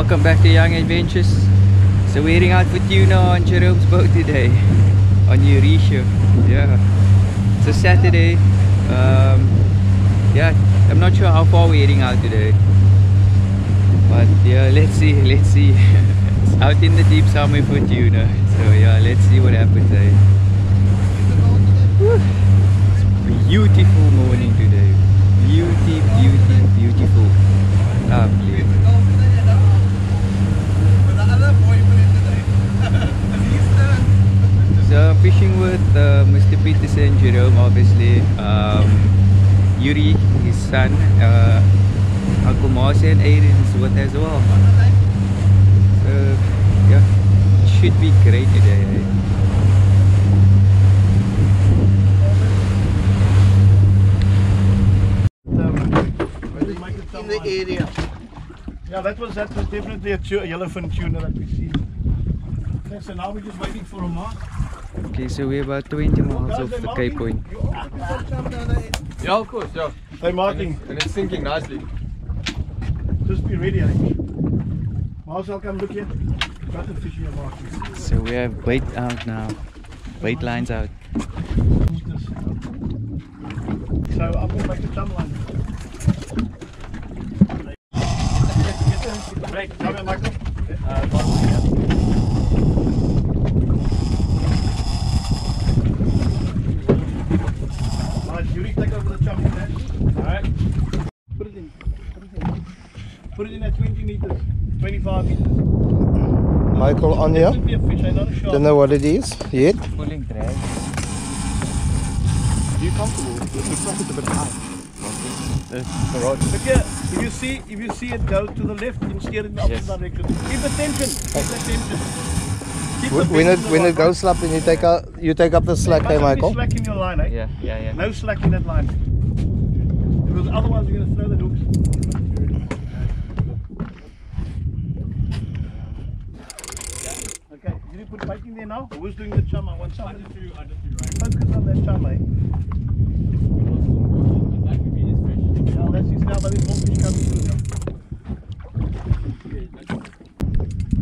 Welcome back to Young Adventures. So we're heading out for tuna on Jerome's boat today. On Urisha. Yeah. It's a Saturday. Um, yeah, I'm not sure how far we're heading out today. But yeah, let's see, let's see. it's out in the deep somewhere for tuna. So yeah, let's see what happens eh? It's beautiful morning today. Beauty, beauty, beautiful. Lovely. So fishing with uh, Mr. Peterson, Jerome obviously, um, Yuri, his son, uh, Uncle Marcy and Aiden's with as well. So yeah, it should be great today. eh? in the area. Yeah, that was that was definitely a, tu- a yellowfin tuna that we see. Okay, so now we're just waiting for a mark. Okay, so we're about 20 miles off the Cape Point. Yeah, of course, yeah. They're marking. And it's sinking nicely. Just be ready. eh? Miles, I'll come look here. Got the fish here marking. So we have bait out now. Bait lines out. So I'm going to make the chum line. Right, come here, Michael. Uh, Michael, yeah. Alright, Yuri, take over the chum there. Alright. Put it in. Put it in. Put it in at 20 meters. 25 meters. Michael on here. Could be a fish? Not a shark. Don't know what it is yet. Pulling drag. Are you comfortable? It looks like it's a bit high. The rod. Look here, if you see if you see it go to the left, you steer in the opposite Yes. direction. Keep attention. Keep attention. Keep the When fish it when it goes slap and you take up you take up the slack, hey Mustn't be Michael. slack in your line, eh? Yeah, yeah, yeah. No slack in that line. Because otherwise you're going to throw the hooks. Okay, did you put bait in there now? Who's doing the chum? I want somebody to focus on that chum, eh? Yeah, that's his now, but there's more fish coming through now.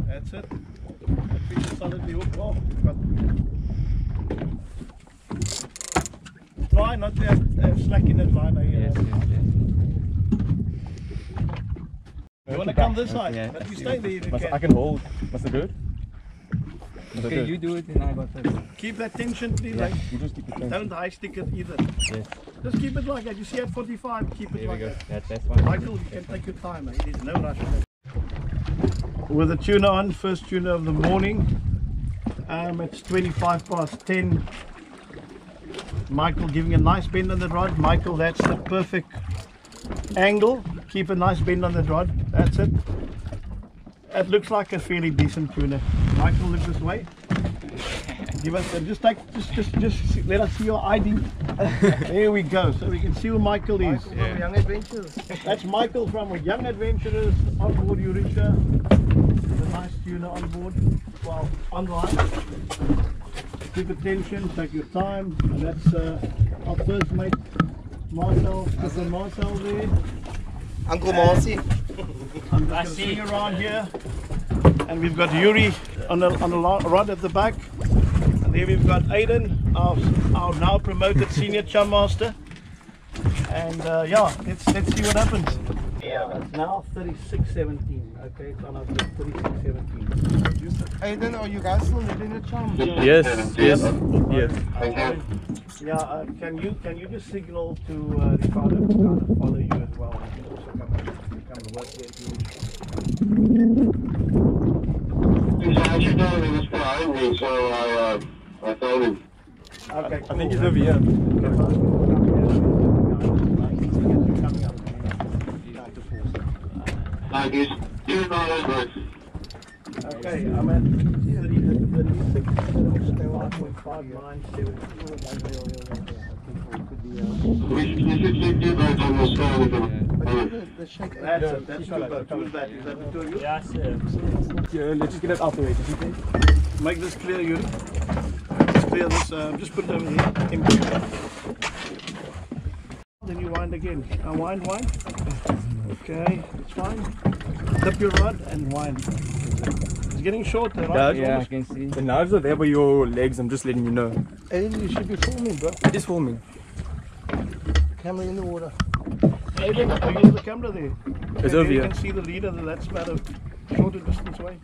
That's it. That fish is solidly hooked. Oh, got Try not to have, have slack in that line. eh? Yes, yes, yes. You want to come this side? Yeah. But you stay there if you Must, I can. can hold. Must I it? Must I do Okay, it? you do it and I got this. Keep that tension, please. Yeah. like, You just keep the tension. Don't high stick it either. Yes, Just keep it like that. You see at 45, keep it there we like that. That, that's fine. Michael, you can take your time. Eh? There's no rush. With the tuna on, first tuna of the morning. Um, it's 25 past 10. Michael giving a nice bend on the rod. Michael, that's the perfect angle. Keep a nice bend on the rod. That's it. It looks like a fairly decent tuna. Michael, look this way. Give us, uh, just take, just, just, just see- let us see your ID. there we go, so we can see who Michael is. Young Adventures. That's Michael from Young Adventurers on board Eureka. There's a nice tuner on board. Well, online. Keep attention, take your time. And that's uh, our first mate, Marcel. Cousin Marcel there. Uncle Marcy. I'm just going to swing around here. And we've got Yuri on the, on the rod at the back. And there we've got Aiden, our, our now promoted senior chum master. And uh, yeah, let's, let's see what happens. Yeah, It's now 36.17. Okay, it's on our 36.17. Aiden, are you guys still living in chum? Yes, yes, yes. Yeah, uh, can you can you just signal to uh, Ricardo to kind of follow you as well? and Also come and, come and work here. I, uh, I told him. Okay, I think he's over here. Like he's doing all over. Okay, I'm at 30, 36, 5.9, We should, we should keep two birds on the stone with him. The shake. That's it, that's two birds. Who's that? Is that the two of you? Yes, yeah, let's just get it out the way. Make this clear, Yuri. Clear this, uh, just put it over here. Empty. Then you wind again. Now wind, wind. Okay, it's fine. Dip your rod and wind. It's getting shorter, right? Yeah, I can see. The knives are there by your legs, I'm just letting you know. Aiden, you should be filming, bro. It is forming. Camera in the water. Aiden, you use the camera there. It's Okay, over You can see the leader, that's about a shorter distance away.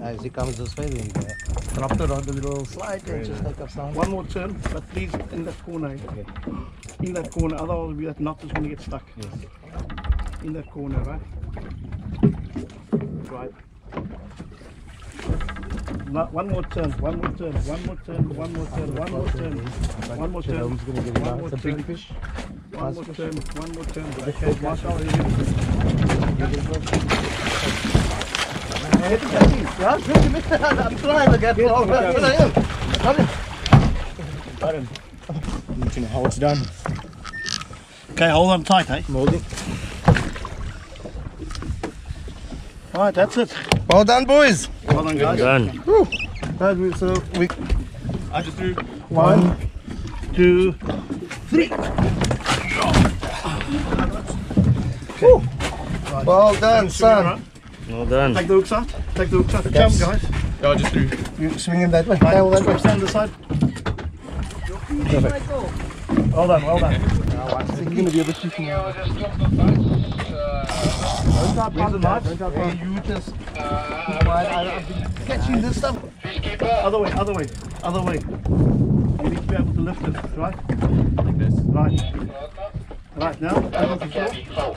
As he comes this way, then uh, drop it on the little slide and just take up sound. One more turn, but please in that corner. eh? In that corner, otherwise that knot is going to get stuck. In that corner, right? Right. One more turn, one more turn, one more turn, one more turn, one more turn, one more turn, Jerome's gonna get it one more It's a big turn, fish. one more turn, one more turn. Okay, Marshall, are you Yeah, good to me. I'm trying to get. Need to know how it's done. Okay, hold on tight, eh? Molding. Alright, that's it. Well done, boys. Well done, guys. Done. Right, we- so we I just threw. One, two, well done, swing son. Well done. Take the hooks out. Take the hooks out. Jump, guys. Yeah, I just threw. You swing him that way. Tail that way. Stand aside. Well done, well done. He's gonna be able to shoot him. Where's the knife? You just. Uh, I, I've been catching this stuff. Other way, other way, other way. You need to be able to lift it, right? Like this. Right. Right, now, over the floor.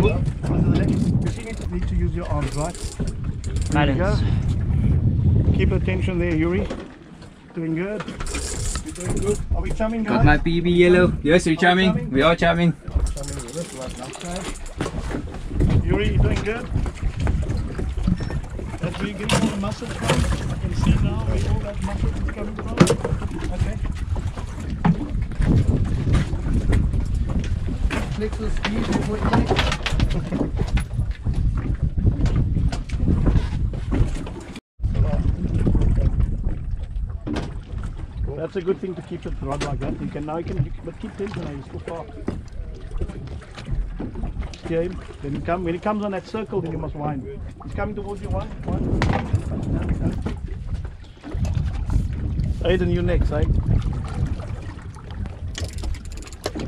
Move onto the next. You need to, need to use your arms, right? There you go. Keep attention there, Yuri. Doing good. You're doing good. Are we chumming, guys? Got my PB yellow. Yes, we're charming. We are charming. Yuri, you doing good? That's where you're getting all the muscles from? I can see now where all that muscle is coming from. Okay. Plexus speed before you That's a good thing to keep it run like that. You can now you can, but keep tension now, he's still far. Steer him. Then he come when he comes on that circle then you must wind. He's coming towards you one, one. Aiden, you next, eh?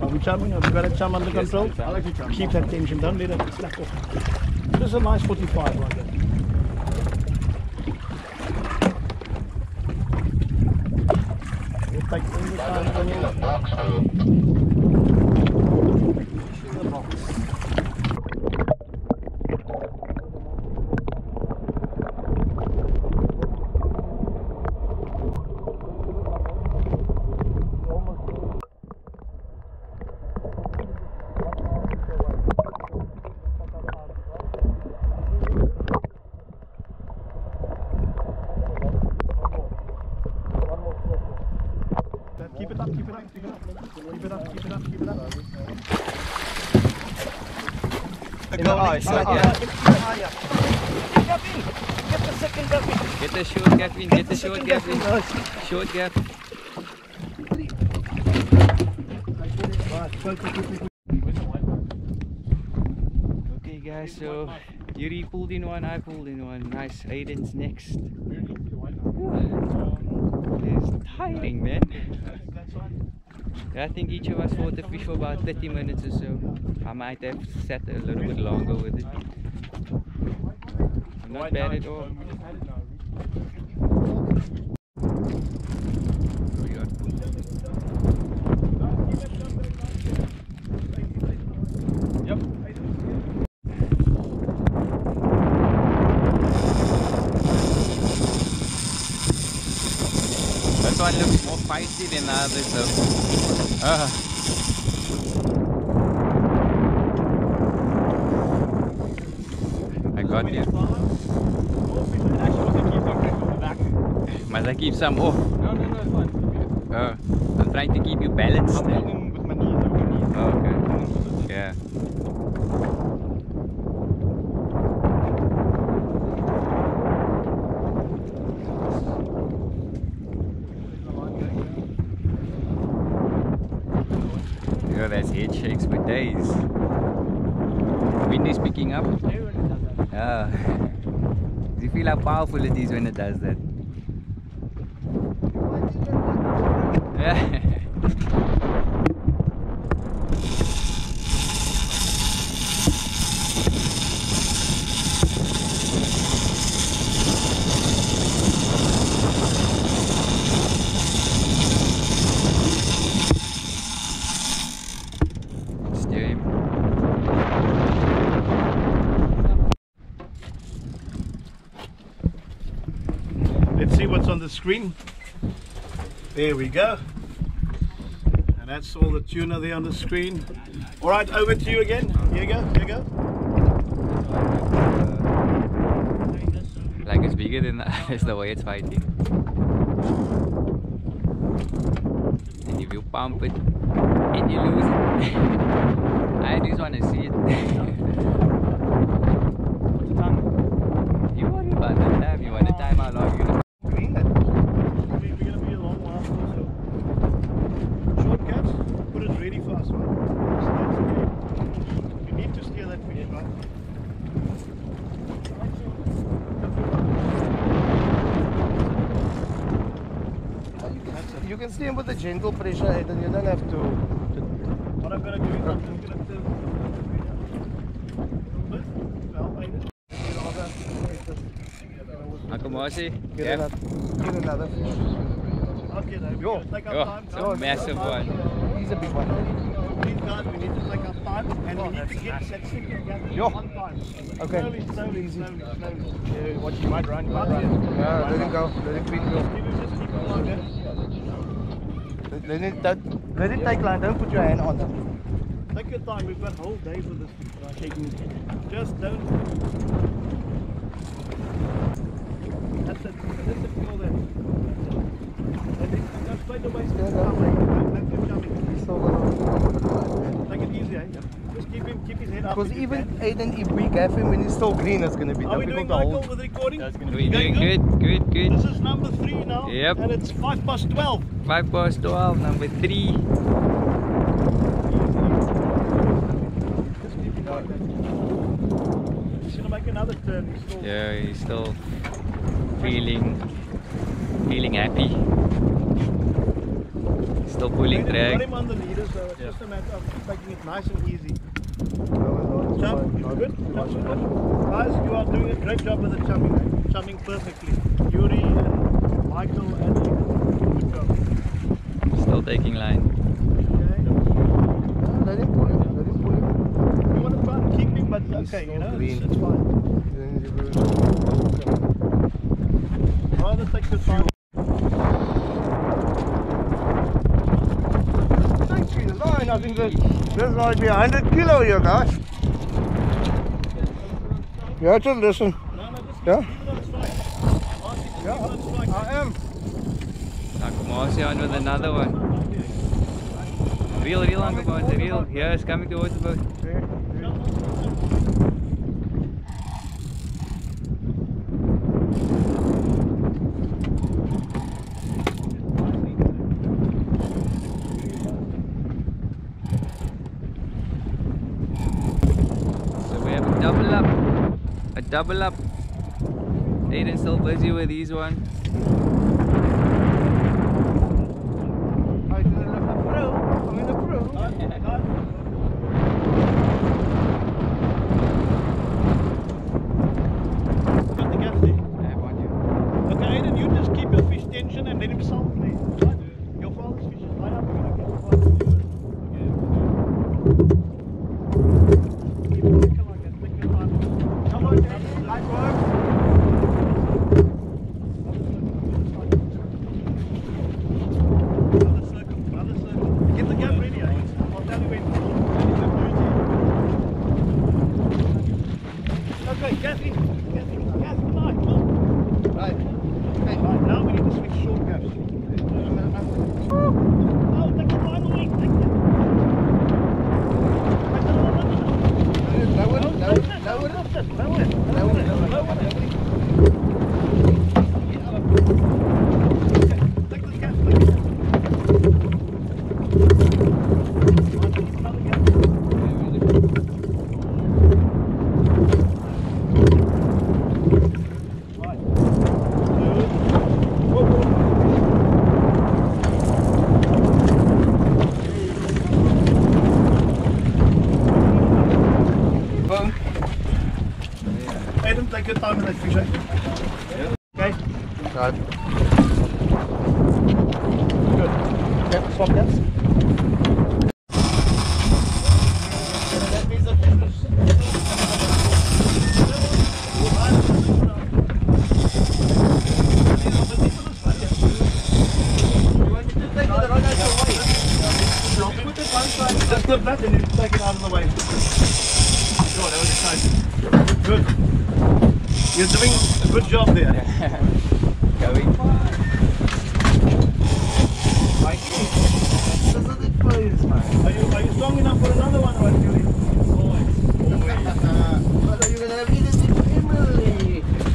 Are we chumming? Have we got a chum under control? I like to chum. Keep that tension, don't let it snap off. This is a nice 45 like that. We'll take the time In the eye, Ah, yeah. yeah, the eye up. Gap in. Get the second gap in. Get the short gap in, get the short second gap gap in. in. Nice. Short gap. Right, focus, focus, Okay guys, so Yuri pulled in one, I pulled in one. Nice, Aiden's next. It's tiring man. I think each of us fought the fish for about 30 minutes or so. I might have sat a little bit longer with it. Not bad at all. That one looks more feisty than the others though. Ah. Got you. Must I keep some off? No, no, no, it's fine. Oh, I'm trying to keep you balanced. I'm holding with my knees over my knees. Oh, okay. Yeah. Yeah, that's head shakes for days. Wind is picking up. Do you feel how powerful it is when it does that? Yeah. Steer him. Let's see what's on the screen. There we go. And that's all the tuna there on the screen. All right, over to you again. Here you go, here you go. Like it's bigger than that. That's the way it's fighting. And if you pump it and you lose it, I just want to see it. you worry about the time. You want the time how long you gonna Green. We're going to be a long while so. Short caps, put it ready for us, right? So that's okay. You need to steer that fish, right? You can steam with a gentle pressure and then you don't have to. What I'm going to do is I'm going to turn a little bit. Akumasi? Get, Yeah. another, get another fish. Okay, then Yo. going take our Oh, time. it's a massive one. He's a big one. These guys, we need to take our time and we need to get that second gap Yo. on time. Okay. Slowly, slowly, slowly, slowly. Yeah, what you might run, you might run. here. Yeah, let him go. Let him clean go. Keep it, just keep it like that. Let, it, that, let it take line. Don't put your hand on them. Take your time, we've got whole days with this? Just don't. That's it. That's it. Feel that. That's it. Go straight away. Stand Come up. away. Let him jumping. He's still gonna. Take it easy, eh? Just keep him, keep his head up. Because if even can. Aiden, if we gap him when he's still green, it's gonna be Are we difficult doing to Michael hold. with recording? That's gonna We're doing good, good, good. This is number three now. Yep. And it's five past twelve. 5 past 12, number 3. Just keep it like that. He's gonna make another turn. He's still Yeah, he's still feeling feeling happy. Still pulling Got drag. him on the leader, so it's just a matter of taking it nice and easy. No, it's Jump, fine. you good? Jump, you good? Guys, you are doing a great job with the jumping, eh? Jumping perfectly. Yuri and Michael and Ethan, good job. Still taking line. Okay? Let him pull it. Let him pull it. You want to try and keep him, but He's okay, you know, it's, green. it's fine. Then you will- Rather take your time. Thank you, line. I think this, this might be 100 kilo here, guys. Yeah, just listen. No, no, Yeah? keep it on strike. Ask him to keep it on strike. I am. Akumasi on with another one. Reel, reel, Uncle Bonte, reel. Yeah, it's coming towards the boat. So we have a double up. A double up. Aiden's still busy with these one. Uit de lucht pro. Kom in de pro. Got the gas there. Yeah, one you. Okay, Aiden, you just keep your fish tension and let him solve me. Right? Your father's fish is right up. You're gonna get the father's fish. Okay. Keep working like that. Take your time. Come on, Dad. Nice work. Another circle, another circle. Get the gap ready, Aiden. I'll tell you when. Okay, gas in. Gas in. Gas, come on. Move. Right. Right, now we need to switch short gaps. Oh, take the final wing, take it. Take the other one. Lower it, No, lower it, no, lower it. lift it, lower it, Lower lower it, it, lower it. lower it. Okay, take this gap, take it. Right, there's another gap. Right. Two. Whoa, whoa. Boom. Adam, take your time with that fish. eh? Okay. Right. Good. Okay, swap gaps. That means the fish Just flip that and you take it out of the way. Good, that was exciting. Good. You're doing a good job there. Going. Are you, are you strong enough for another one, or Julie?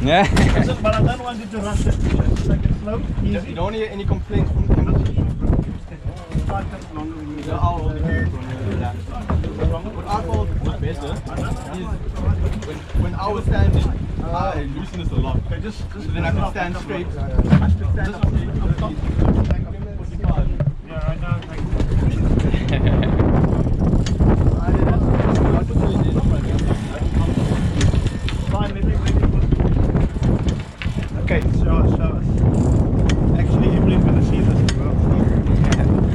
Yeah. Listen, but I don't want you to rush it. Just take it slow, easy. You don't hear any complaints from from Five minutes longer than you the owl. The best is when, when I was standing, I loosen this a lot. Just, just So then I can stand straight should stand up straight. I'm top. 45. Yeah, right now. Like, fine, let me, let me put. Okay, show us, show us. Actually, Emily's gonna see this as well.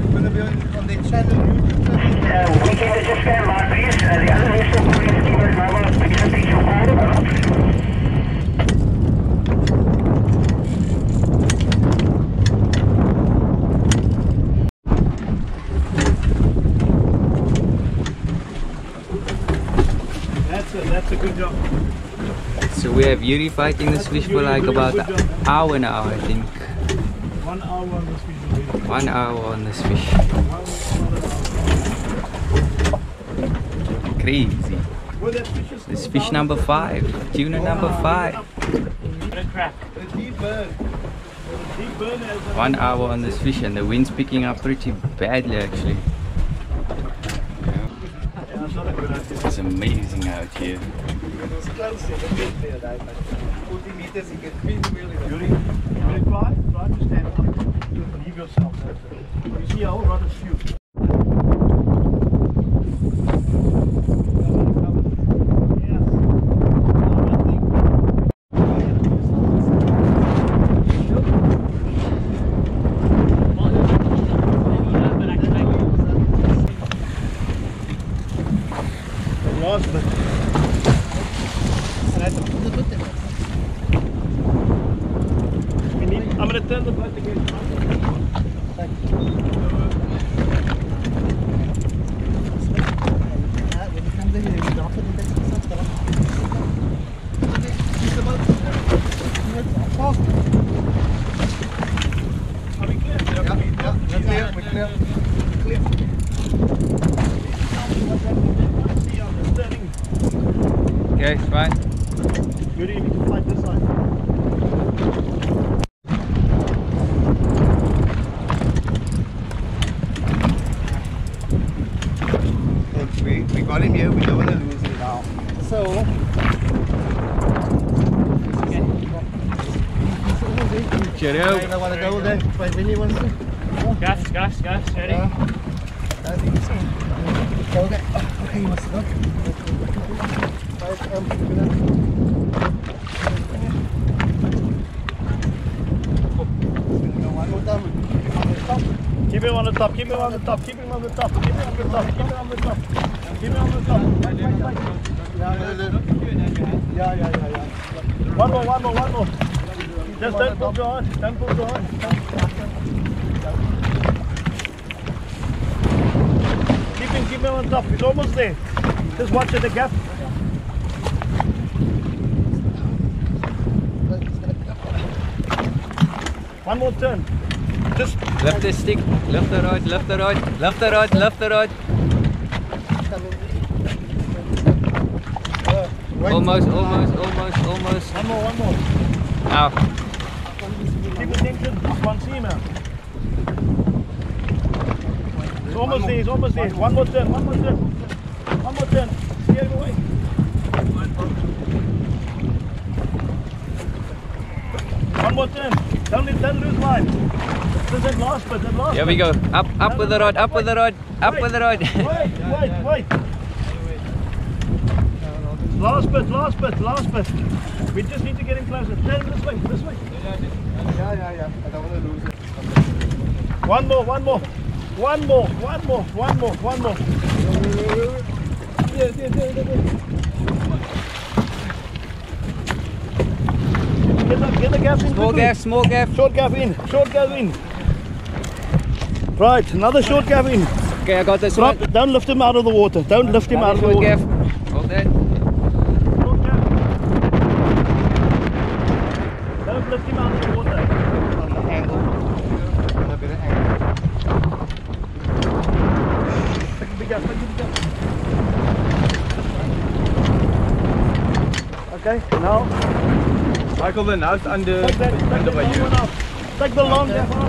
You're gonna be on, on the channel, YouTube channel. Uh, weekend is just stand by, please. Uh, the other initial please keep it normal. We can reach your order. That's a, that's a good job. So we have Yuri fighting this fish for like about an hour now, I think. One hour on this video. One hour on this fish. Crazy. Fish This fish number five. Tuna number five. One hour on this fish and the wind's picking up pretty badly actually. Yeah, it's not a good idea. It's amazing out here. Yuri, Yuri, try, try to stand up. Leave yourself there. You see how rather few. Yes. Okay, fine. Vinny wants to. Gas, gas, gas, ready? I think so. Go there. Oh, okay, you must go. Right, um, gonna- Go one more time. Keep him on the top, keep him on the top, keep him on the top, keep him on the top, keep him on the top. Keep him on the top. Wait, wait, wait. Yeah, yeah, yeah, yeah. One more, one more, one more. Just don't pull too hard. Don't pull too hard. Keep him, keep him on top. He's almost there. Just watch at the gap. One more turn. Just Lift the stick. Lift the right. Lift the right. Lift the right. Lift the rod. Uh, almost, almost, almost, almost. one more, one more. Ow. Keep attention. One seam out. It's almost there. It's almost there. One more turn. One more turn. One more turn. Steer him away. One more turn. Don't, let- don't lose line. This is that last bit. That last Here we bit. go. Up, up with the rod. Up with the rod. Up with the rod. Wait, wait, wait. Last bit, last bit, last bit. We just need to get him closer. Turn him this way, this way. Yeah, yeah, yeah. I don't want to lose it. One more, one more. One more, one more, one more, one more. Get the, get the gas in Small quickly. gap, small gap. Short gap in, short gap in. Right, another short gap in. Okay, I got this Drop, one. don't lift him out of the water. Don't lift him out of the water. gap. Hold that. Short gap. Don't lift him out of the water. On the angle. On a bit of angle. Take the big gap, take the big gap. Okay, now Michael, the now's under, take that, take under by you. Take the long gap out.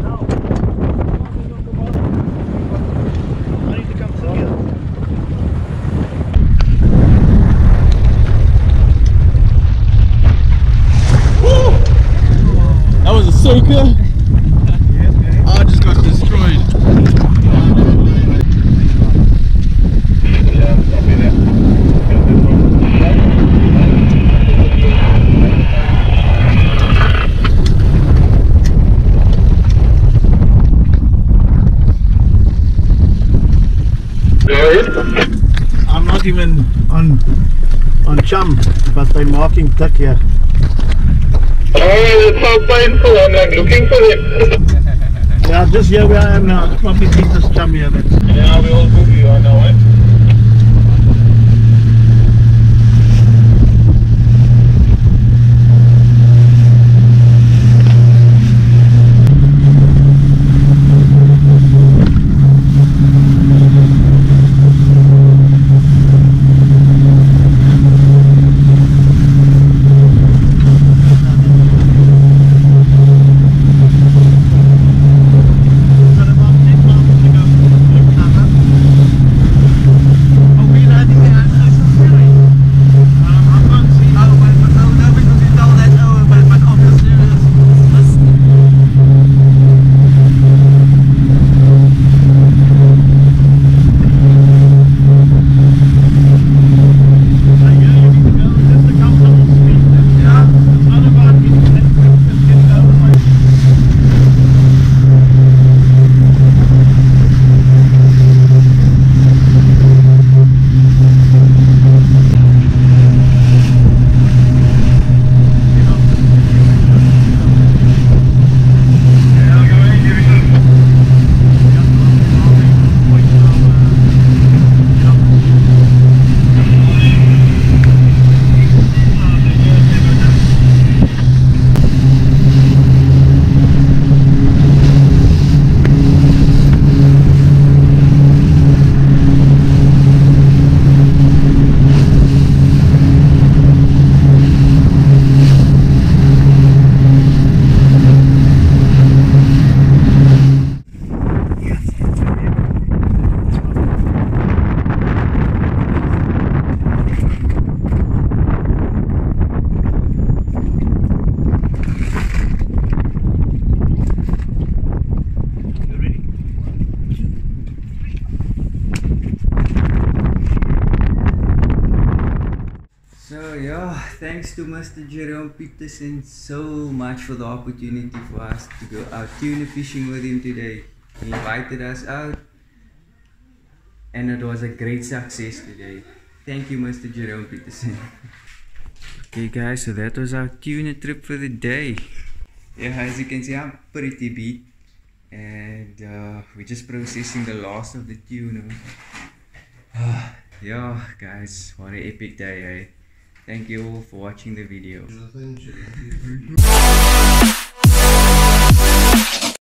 Now. I need to come sit here. That was a soaker. I just got destroyed. Yeah, copy that. Go ahead. I'm not even on on chum, but they're marking duck here. Oh, it's so painful. I'm like looking for them. Yeah, just here where I am uh, now. It's probably deepest chum here. That's Yeah, we all you, I know it. Thanks to Mr. Jerome Peterson so much for the opportunity for us to go out tuna fishing with him today. He invited us out and it was a great success today. Thank you, Mr. Jerome Peterson. okay, guys, so that was our tuna trip for the day. Yeah, as you can see, I'm pretty beat, and uh, we're just processing the loss of the tuna. yeah, guys, what an epic day, eh? Thank you all for watching the video.